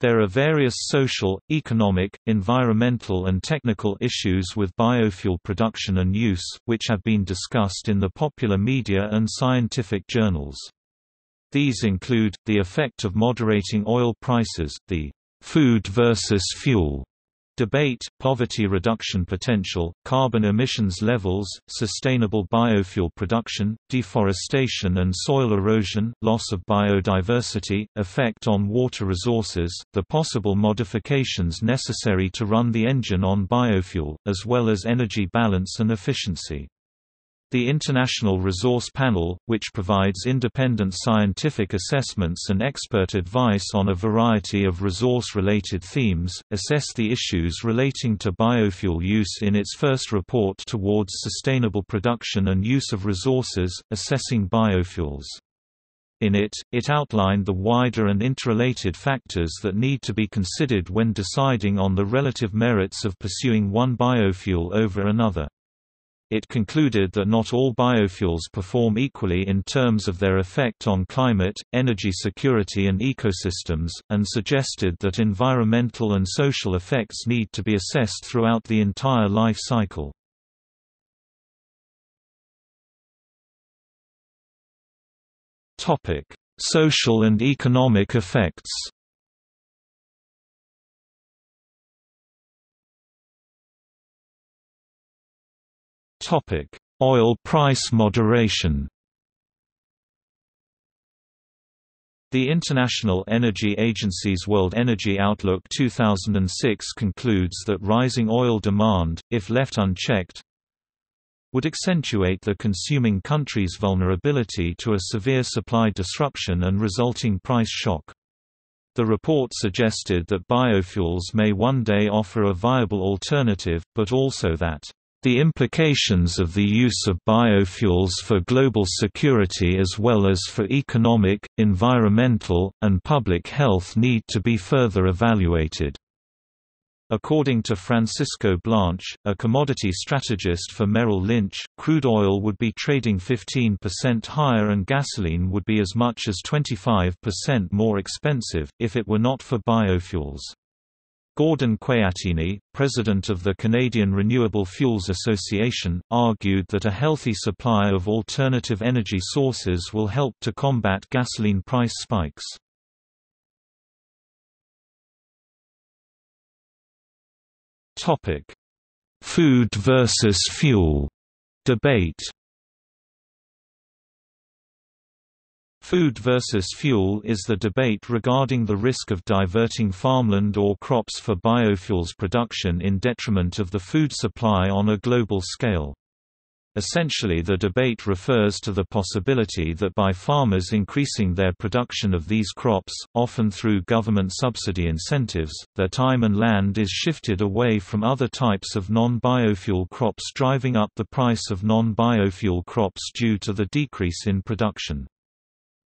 There are various social, economic, environmental and technical issues with biofuel production and use, which have been discussed in the popular media and scientific journals. These include, the effect of moderating oil prices, the food versus fuel Debate, poverty reduction potential, carbon emissions levels, sustainable biofuel production, deforestation and soil erosion, loss of biodiversity, effect on water resources, the possible modifications necessary to run the engine on biofuel, as well as energy balance and efficiency. The International Resource Panel, which provides independent scientific assessments and expert advice on a variety of resource-related themes, assessed the issues relating to biofuel use in its first report towards sustainable production and use of resources, assessing biofuels. In it, it outlined the wider and interrelated factors that need to be considered when deciding on the relative merits of pursuing one biofuel over another. It concluded that not all biofuels perform equally in terms of their effect on climate, energy security and ecosystems, and suggested that environmental and social effects need to be assessed throughout the entire life cycle. Social and economic effects Topic: Oil price moderation. The International Energy Agency's World Energy Outlook 2006 concludes that rising oil demand, if left unchecked, would accentuate the consuming country's vulnerability to a severe supply disruption and resulting price shock. The report suggested that biofuels may one day offer a viable alternative, but also that the implications of the use of biofuels for global security as well as for economic, environmental, and public health need to be further evaluated. According to Francisco Blanch, a commodity strategist for Merrill Lynch, crude oil would be trading 15% higher and gasoline would be as much as 25% more expensive, if it were not for biofuels. Gordon Quaiattini, president of the Canadian Renewable Fuels Association, argued that a healthy supply of alternative energy sources will help to combat gasoline price spikes. Food versus fuel debate Food versus fuel is the debate regarding the risk of diverting farmland or crops for biofuels production in detriment of the food supply on a global scale. Essentially the debate refers to the possibility that by farmers increasing their production of these crops, often through government subsidy incentives, their time and land is shifted away from other types of non-biofuel crops driving up the price of non-biofuel crops due to the decrease in production.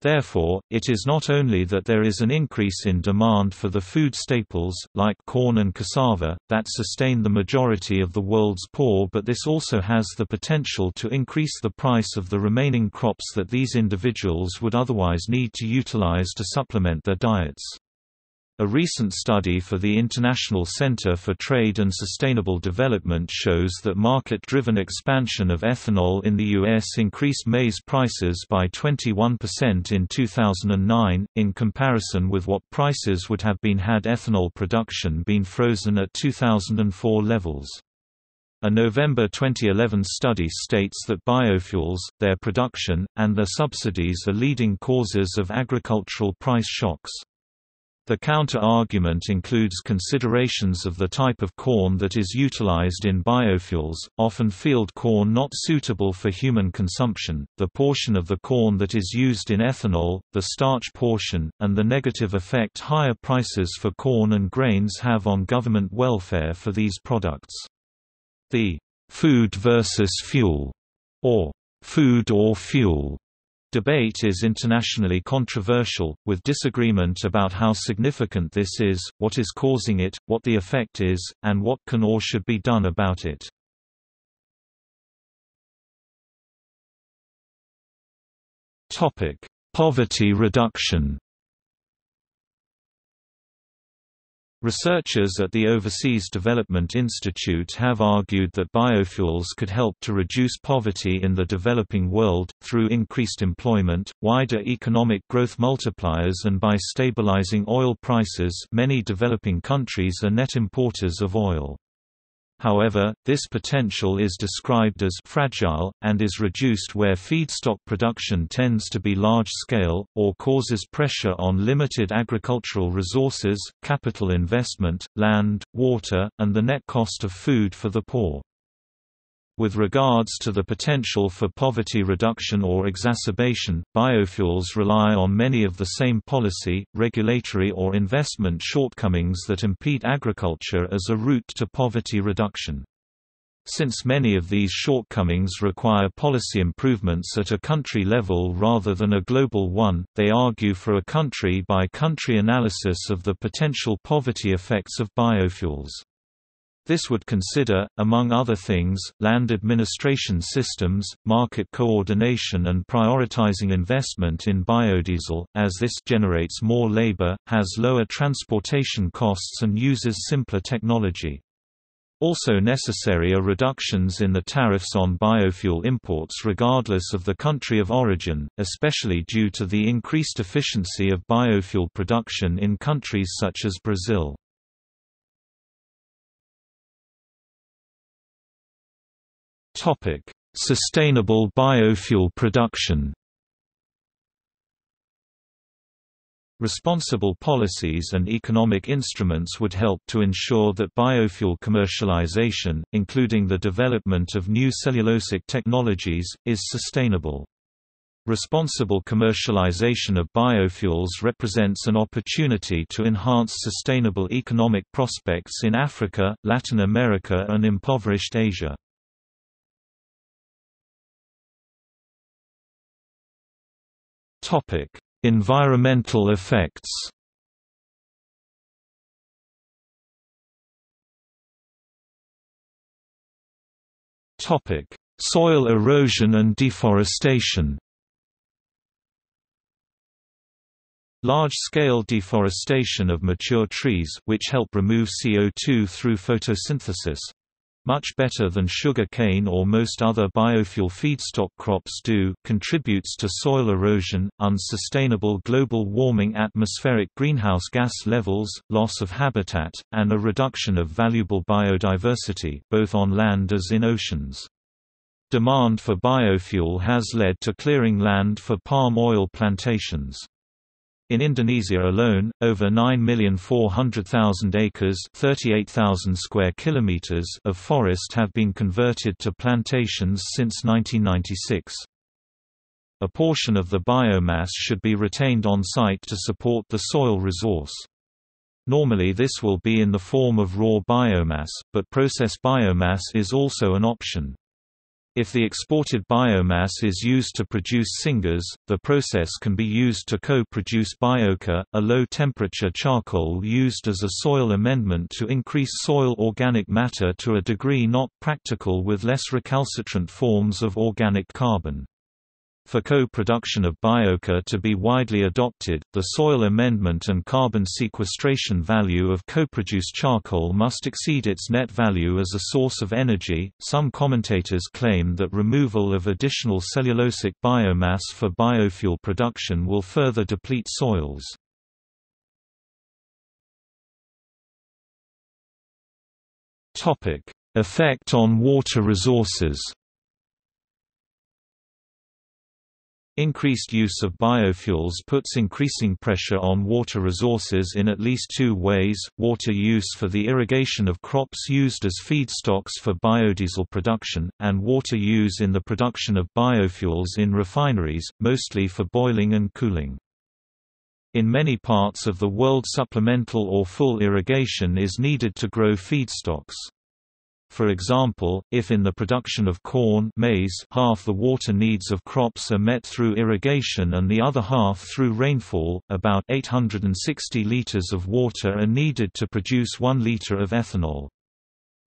Therefore, it is not only that there is an increase in demand for the food staples, like corn and cassava, that sustain the majority of the world's poor but this also has the potential to increase the price of the remaining crops that these individuals would otherwise need to utilize to supplement their diets. A recent study for the International Center for Trade and Sustainable Development shows that market-driven expansion of ethanol in the U.S. increased maize prices by 21% in 2009, in comparison with what prices would have been had ethanol production been frozen at 2004 levels. A November 2011 study states that biofuels, their production, and their subsidies are leading causes of agricultural price shocks. The counter-argument includes considerations of the type of corn that is utilized in biofuels, often field corn not suitable for human consumption, the portion of the corn that is used in ethanol, the starch portion, and the negative effect higher prices for corn and grains have on government welfare for these products. The food versus fuel, or food or fuel Debate is internationally controversial, with disagreement about how significant this is, what is causing it, what the effect is, and what can or should be done about it. Poverty reduction Researchers at the Overseas Development Institute have argued that biofuels could help to reduce poverty in the developing world, through increased employment, wider economic growth multipliers and by stabilizing oil prices many developing countries are net importers of oil. However, this potential is described as fragile, and is reduced where feedstock production tends to be large-scale, or causes pressure on limited agricultural resources, capital investment, land, water, and the net cost of food for the poor. With regards to the potential for poverty reduction or exacerbation, biofuels rely on many of the same policy, regulatory or investment shortcomings that impede agriculture as a route to poverty reduction. Since many of these shortcomings require policy improvements at a country level rather than a global one, they argue for a country-by-country -country analysis of the potential poverty effects of biofuels. This would consider, among other things, land administration systems, market coordination and prioritizing investment in biodiesel, as this generates more labor, has lower transportation costs and uses simpler technology. Also necessary are reductions in the tariffs on biofuel imports regardless of the country of origin, especially due to the increased efficiency of biofuel production in countries such as Brazil. Topic: Sustainable biofuel production. Responsible policies and economic instruments would help to ensure that biofuel commercialization, including the development of new cellulosic technologies, is sustainable. Responsible commercialization of biofuels represents an opportunity to enhance sustainable economic prospects in Africa, Latin America and impoverished Asia. Topic: Environmental effects. Topic: Soil erosion and deforestation. Large-scale deforestation of mature trees which help remove CO2 through photosynthesis, much better than sugar cane or most other biofuel feedstock crops do, contributes to soil erosion, unsustainable global warming atmospheric greenhouse gas levels, loss of habitat, and a reduction of valuable biodiversity, both on land as in oceans. Demand for biofuel has led to clearing land for palm oil plantations. In Indonesia alone, over 9,400,000 acres (38,000 square kilometers) of forest have been converted to plantations since 1996. A portion of the biomass should be retained on site to support the soil resource. Normally this will be in the form of raw biomass, but process biomass is also an option. If the exported biomass is used to produce syngas, the process can be used to co-produce biochar, a low-temperature charcoal used as a soil amendment to increase soil organic matter to a degree not practical with less recalcitrant forms of organic carbon. For co-production of biochar to be widely adopted, the soil amendment and carbon sequestration value of co-produced charcoal must exceed its net value as a source of energy. Some commentators claim that removal of additional cellulosic biomass for biofuel production will further deplete soils. Topic: Effect on water resources. Increased use of biofuels puts increasing pressure on water resources in at least two ways, water use for the irrigation of crops used as feedstocks for biodiesel production, and water use in the production of biofuels in refineries, mostly for boiling and cooling. In many parts of the world supplemental or full irrigation is needed to grow feedstocks. For example, if in the production of corn maize half the water needs of crops are met through irrigation and the other half through rainfall, about 860 liters of water are needed to produce 1 liter of ethanol.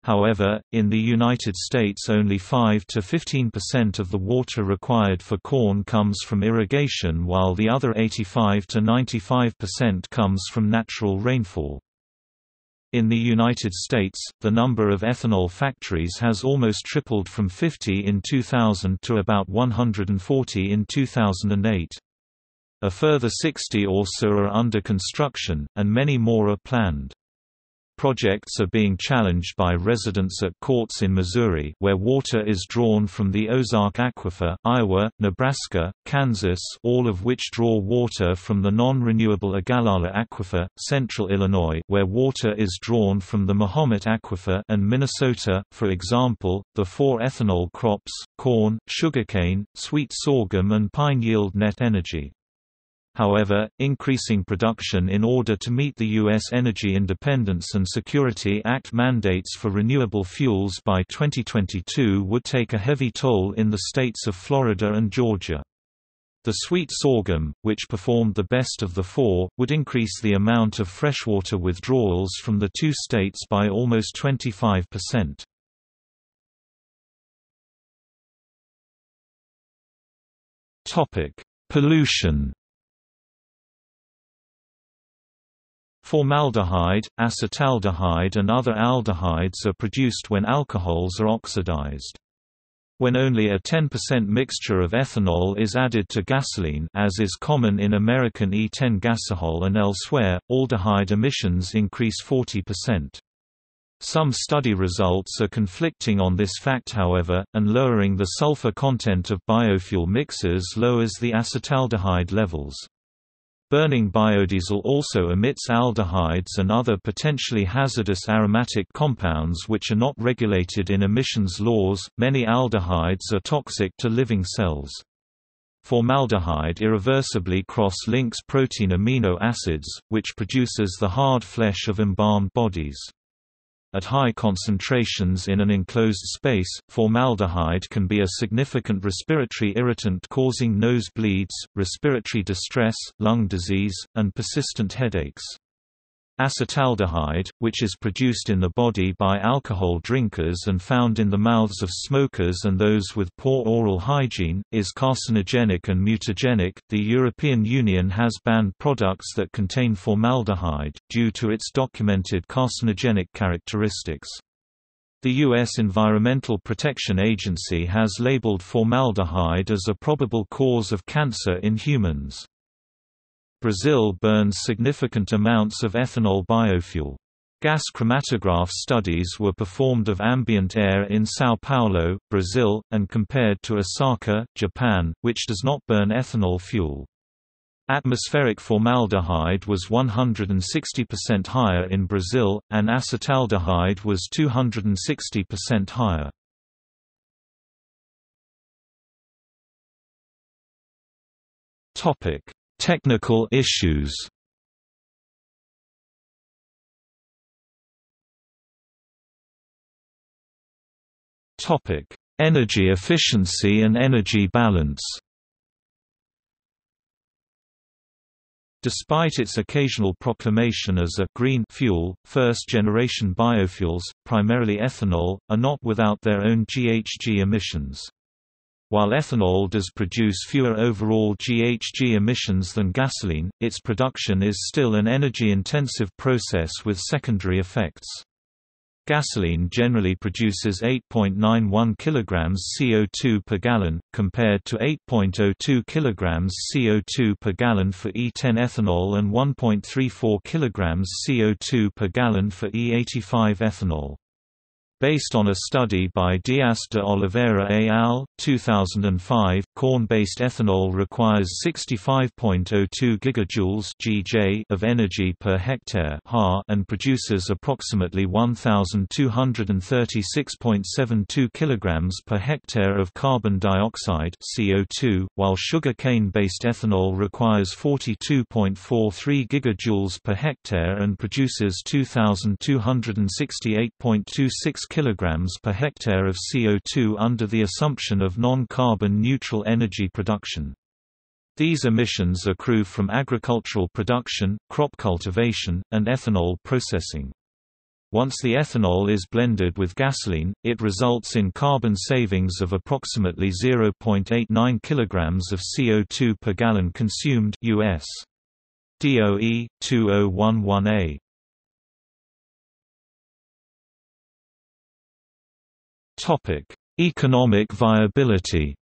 However, in the United States only 5 to 15% of the water required for corn comes from irrigation while the other 85 to 95% comes from natural rainfall. In the United States, the number of ethanol factories has almost tripled from 50 in 2000 to about 140 in 2008. A further 60 or so are under construction, and many more are planned. Projects are being challenged by residents at courts in Missouri where water is drawn from the Ozark Aquifer, Iowa, Nebraska, Kansas all of which draw water from the non-renewable Ogallala Aquifer, central Illinois where water is drawn from the Mahomet Aquifer and Minnesota, for example, the four ethanol crops, corn, sugarcane, sweet sorghum and pine yield net energy. However, increasing production in order to meet the U.S. Energy Independence and Security Act mandates for renewable fuels by 2022 would take a heavy toll in the states of Florida and Georgia. The sweet sorghum, which performed the best of the four, would increase the amount of freshwater withdrawals from the two states by almost 25%. Pollution Formaldehyde, acetaldehyde and other aldehydes are produced when alcohols are oxidized. When only a 10% mixture of ethanol is added to gasoline as is common in American E10 gasohol and elsewhere, aldehyde emissions increase 40%. Some study results are conflicting on this fact however, and lowering the sulfur content of biofuel mixes lowers the acetaldehyde levels. Burning biodiesel also emits aldehydes and other potentially hazardous aromatic compounds which are not regulated in emissions laws. Many aldehydes are toxic to living cells. Formaldehyde irreversibly cross-links protein amino acids, which produces the hard flesh of embalmed bodies. At high concentrations in an enclosed space, formaldehyde can be a significant respiratory irritant causing nose bleeds, respiratory distress, lung disease, and persistent headaches. Acetaldehyde, which is produced in the body by alcohol drinkers and found in the mouths of smokers and those with poor oral hygiene, is carcinogenic and mutagenic. The European Union has banned products that contain formaldehyde, due to its documented carcinogenic characteristics. The U.S. Environmental Protection Agency has labeled formaldehyde as a probable cause of cancer in humans. Brazil burns significant amounts of ethanol biofuel. Gas chromatograph studies were performed of ambient air in São Paulo, Brazil, and compared to Osaka, Japan, which does not burn ethanol fuel. Atmospheric formaldehyde was 160% higher in Brazil, and acetaldehyde was 260% higher. Topic: Technical issues Topic: Energy efficiency and energy balance. Despite its occasional proclamation as a green fuel, first-generation biofuels, primarily ethanol, are not without their own GHG emissions. While ethanol does produce fewer overall GHG emissions than gasoline, its production is still an energy-intensive process with secondary effects. Gasoline generally produces 8.91 kg CO2 per gallon, compared to 8.02 kg CO2 per gallon for E10 ethanol and 1.34 kg CO2 per gallon for E85 ethanol. Based on a study by Dias de Oliveira et al., 2005, corn-based ethanol requires 65.02 gigajoules (GJ) of energy per hectare ha and produces approximately 1236.72 kilograms per hectare of carbon dioxide (CO2), while sugar-cane-based ethanol requires 42.43 gigajoules per hectare and produces 2268.26 kilograms per hectare of CO2 under the assumption of non-carbon neutral energy production. These emissions accrue from agricultural production, crop cultivation, and ethanol processing. Once the ethanol is blended with gasoline, it results in carbon savings of approximately 0.89 kilograms of CO2 per gallon consumed US. DOE 2011A Economic viability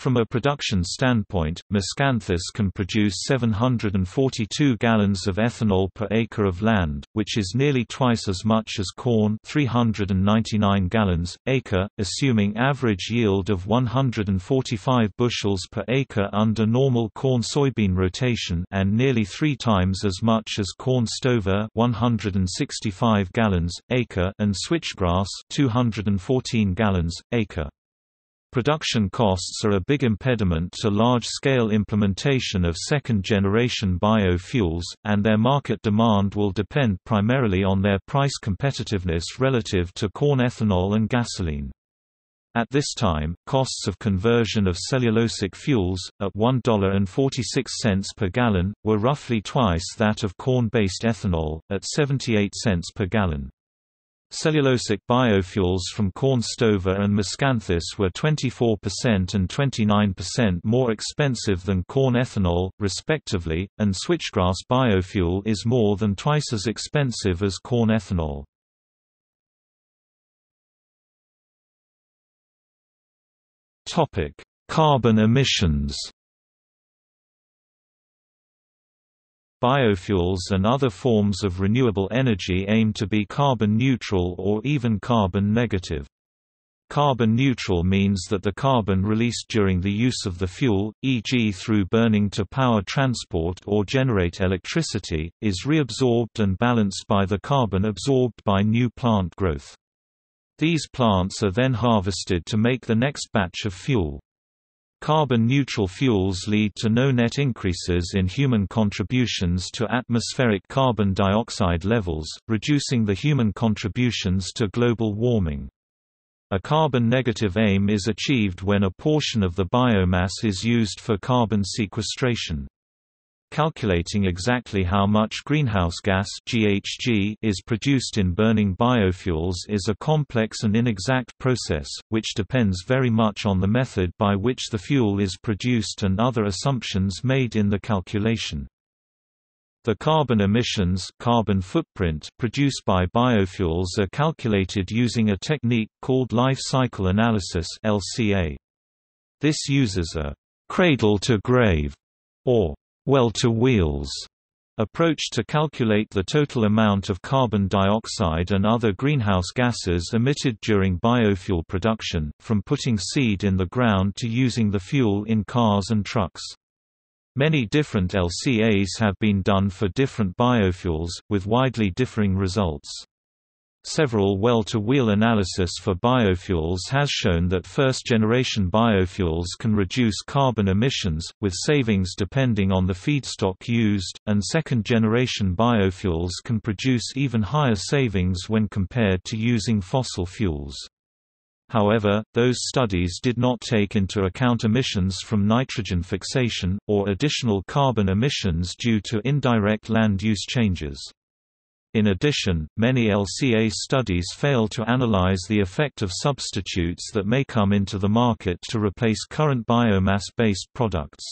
From a production standpoint, Miscanthus can produce 742 gallons of ethanol per acre of land, which is nearly twice as much as corn 399 gallons, acre, assuming average yield of 145 bushels per acre under normal corn-soybean rotation and nearly three times as much as corn stover 165 gallons, acre and switchgrass 214 gallons, acre. Production costs are a big impediment to large-scale implementation of second-generation biofuels, and their market demand will depend primarily on their price competitiveness relative to corn ethanol and gasoline. At this time, costs of conversion of cellulosic fuels, at $1.46 per gallon, were roughly twice that of corn-based ethanol, at 78 cents per gallon. Cellulosic biofuels from corn stover and miscanthus were 24% and 29% more expensive than corn ethanol, respectively, and switchgrass biofuel is more than twice as expensive as corn ethanol. Carbon emissions Biofuels and other forms of renewable energy aim to be carbon neutral or even carbon negative. Carbon neutral means that the carbon released during the use of the fuel, e.g. through burning to power transport or generate electricity, is reabsorbed and balanced by the carbon absorbed by new plant growth. These plants are then harvested to make the next batch of fuel. Carbon-neutral fuels lead to no net increases in human contributions to atmospheric carbon dioxide levels, reducing the human contributions to global warming. A carbon-negative aim is achieved when a portion of the biomass is used for carbon sequestration. Calculating exactly how much greenhouse gas GHG is produced in burning biofuels is a complex and inexact process, which depends very much on the method by which the fuel is produced and other assumptions made in the calculation. The carbon emissions carbon footprint produced by biofuels are calculated using a technique called life cycle analysis LCA. This uses a cradle-to-grave or well-to-wheels approach to calculate the total amount of carbon dioxide and other greenhouse gases emitted during biofuel production, from putting seed in the ground to using the fuel in cars and trucks. Many different LCAs have been done for different biofuels, with widely differing results. Several well-to-wheel analysis for biofuels has shown that first-generation biofuels can reduce carbon emissions, with savings depending on the feedstock used, and second-generation biofuels can produce even higher savings when compared to using fossil fuels. However, those studies did not take into account emissions from nitrogen fixation, or additional carbon emissions due to indirect land use changes. In addition, many LCA studies fail to analyze the effect of substitutes that may come into the market to replace current biomass-based products.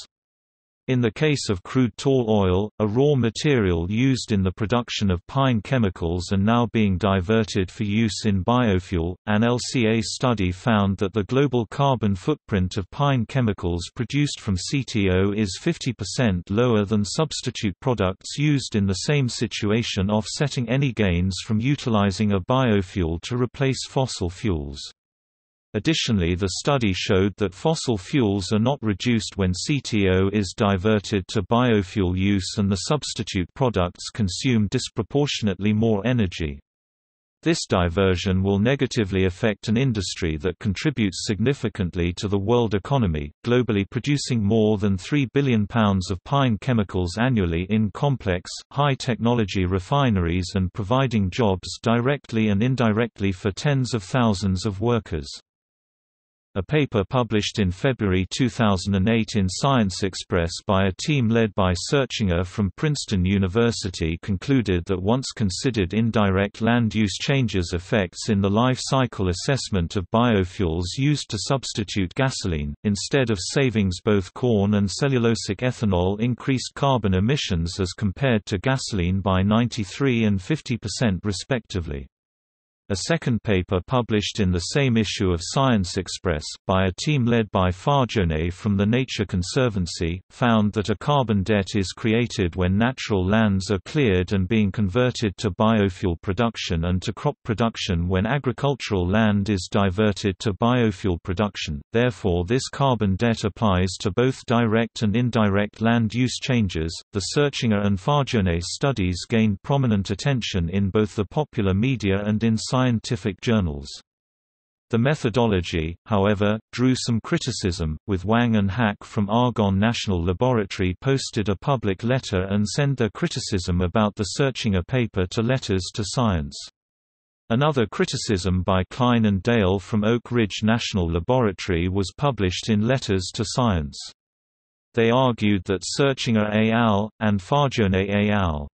In the case of crude tall oil, a raw material used in the production of pine chemicals and now being diverted for use in biofuel, an LCA study found that the global carbon footprint of pine chemicals produced from CTO is 50% lower than substitute products used in the same situation offsetting any gains from utilizing a biofuel to replace fossil fuels. Additionally the study showed that fossil fuels are not reduced when CTO is diverted to biofuel use and the substitute products consume disproportionately more energy. This diversion will negatively affect an industry that contributes significantly to the world economy, globally producing more than 3 billion pounds of pine chemicals annually in complex, high-technology refineries and providing jobs directly and indirectly for tens of thousands of workers. A paper published in February 2008 in Science Express by a team led by Searchinger from Princeton University concluded that once considered indirect land use changes effects in the life cycle assessment of biofuels used to substitute gasoline, instead of savings both corn and cellulosic ethanol increased carbon emissions as compared to gasoline by 93 and 50% respectively. A second paper published in the same issue of Science Express, by a team led by Fargione from the Nature Conservancy, found that a carbon debt is created when natural lands are cleared and being converted to biofuel production and to crop production when agricultural land is diverted to biofuel production. Therefore, this carbon debt applies to both direct and indirect land use changes. The Searchinger and Fargione studies gained prominent attention in both the popular media and in science scientific journals. The methodology, however, drew some criticism, with Wang and Haq from Argonne National Laboratory posted a public letter and sent their criticism about the Searchinger paper to Letters to Science. Another criticism by Kline and Dale from Oak Ridge National Laboratory was published in Letters to Science. They argued that Searchinger et al. and Fargione et al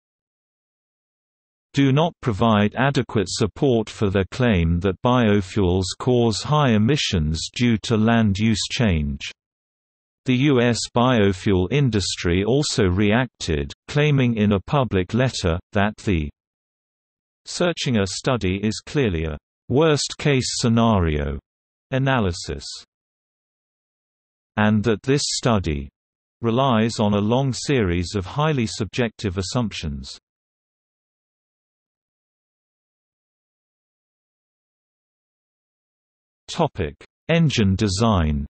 do not provide adequate support for the claim that biofuels cause high emissions due to land use change. The U.S. biofuel industry also reacted, claiming in a public letter, that the Searchinger study is clearly a worst-case scenario analysis, and that this study relies on a long series of highly subjective assumptions. Topic: Engine design.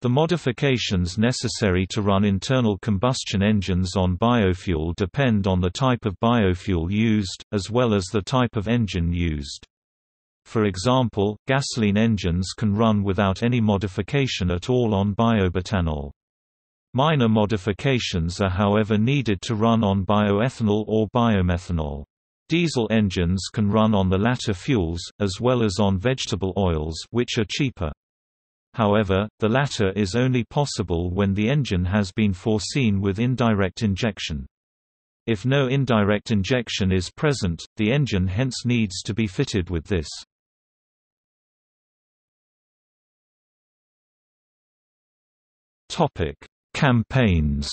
The modifications necessary to run internal combustion engines on biofuel depend on the type of biofuel used, as well as the type of engine used. For example, gasoline engines can run without any modification at all on biobutanol. Minor modifications are however needed to run on bioethanol or biomethanol. Diesel engines can run on the latter fuels, as well as on vegetable oils which are cheaper. However, the latter is only possible when the engine has been foreseen with indirect injection. If no indirect injection is present, the engine hence needs to be fitted with this. Campaigns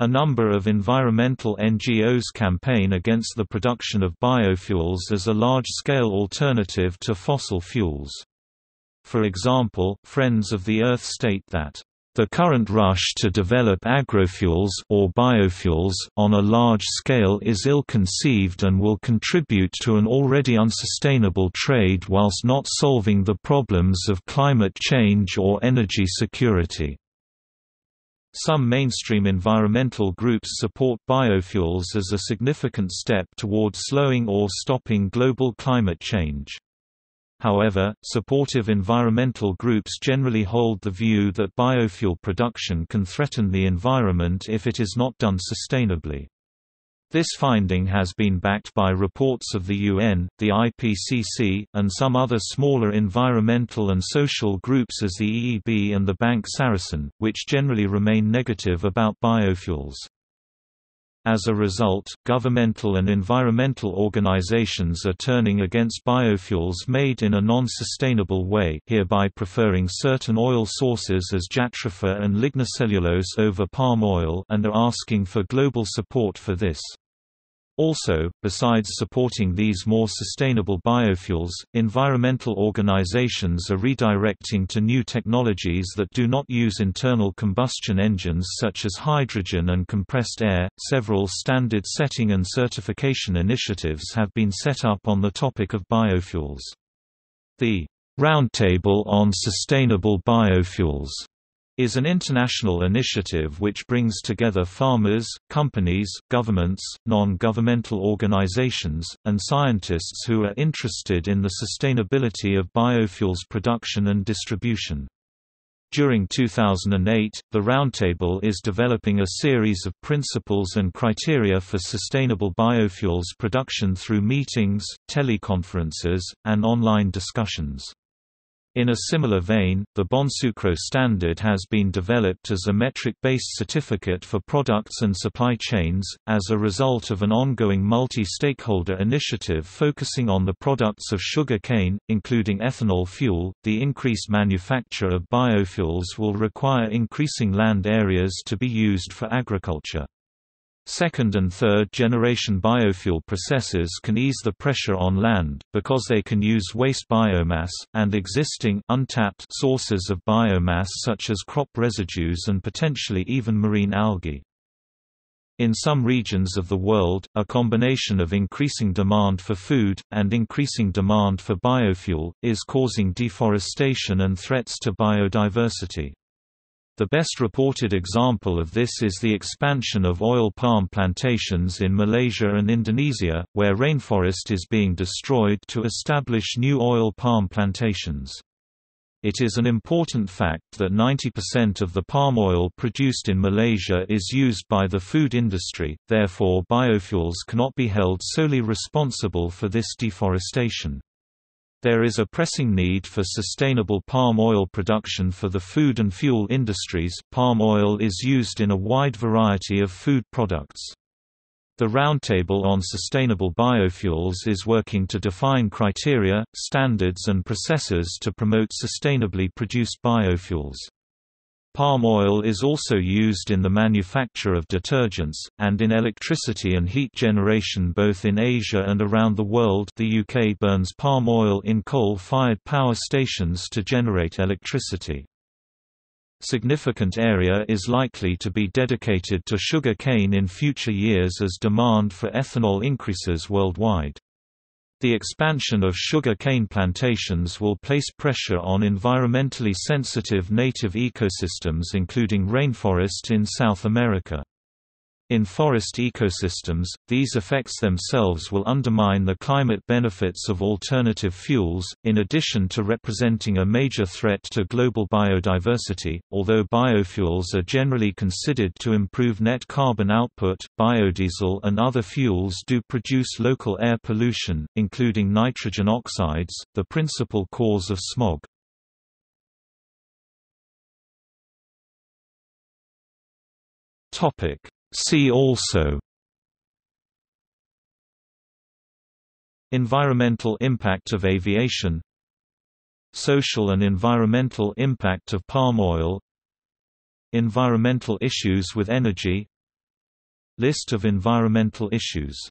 A number of environmental NGOs campaign against the production of biofuels as a large-scale alternative to fossil fuels. For example, Friends of the Earth state that the current rush to develop agrofuels or biofuels on a large scale is ill-conceived and will contribute to an already unsustainable trade whilst not solving the problems of climate change or energy security. Some mainstream environmental groups support biofuels as a significant step toward slowing or stopping global climate change. However, supportive environmental groups generally hold the view that biofuel production can threaten the environment if it is not done sustainably. This finding has been backed by reports of the UN, the IPCC, and some other smaller environmental and social groups as the EEB and the Bank Sarasin, which generally remain negative about biofuels. As a result, governmental and environmental organizations are turning against biofuels made in a non-sustainable way hereby preferring certain oil sources as jatropha and lignocellulose over palm oil and are asking for global support for this. Also, besides supporting these more sustainable biofuels, environmental organizations are redirecting to new technologies that do not use internal combustion engines such as hydrogen and compressed air. Several standard setting and certification initiatives have been set up on the topic of biofuels. The Roundtable on Sustainable Biofuels is an international initiative which brings together farmers, companies, governments, non-governmental organizations, and scientists who are interested in the sustainability of biofuels production and distribution. During 2008, the Roundtable is developing a series of principles and criteria for sustainable biofuels production through meetings, teleconferences, and online discussions. In a similar vein, the Bonsucro standard has been developed as a metric-based certificate for products and supply chains, as a result of an ongoing multi-stakeholder initiative focusing on the products of sugar cane, including ethanol fuel. The increased manufacture of biofuels will require increasing land areas to be used for agriculture. Second and third generation biofuel processes can ease the pressure on land, because they can use waste biomass, and existing untapped sources of biomass such as crop residues and potentially even marine algae. In some regions of the world, a combination of increasing demand for food, and increasing demand for biofuel, is causing deforestation and threats to biodiversity. The best reported example of this is the expansion of oil palm plantations in Malaysia and Indonesia, where rainforest is being destroyed to establish new oil palm plantations. It is an important fact that 90% of the palm oil produced in Malaysia is used by the food industry, therefore biofuels cannot be held solely responsible for this deforestation. There is a pressing need for sustainable palm oil production for the food and fuel industries palm oil is used in a wide variety of food products. The Roundtable on Sustainable Biofuels is working to define criteria, standards and processes to promote sustainably produced biofuels. Palm oil is also used in the manufacture of detergents, and in electricity and heat generation both in Asia and around the world the UK burns palm oil in coal-fired power stations to generate electricity. Significant area is likely to be dedicated to sugar cane in future years as demand for ethanol increases worldwide. The expansion of sugar cane plantations will place pressure on environmentally sensitive native ecosystems including rainforest in South America. In forest ecosystems, these effects themselves will undermine the climate benefits of alternative fuels, in addition to representing a major threat to global biodiversity. Although biofuels are generally considered to improve net carbon output, biodiesel and other fuels do produce local air pollution, including nitrogen oxides, the principal cause of smog. Topic See also. Environmental impact of aviation. Social and environmental impact of palm oil. Environmental issues with energy. List of environmental issues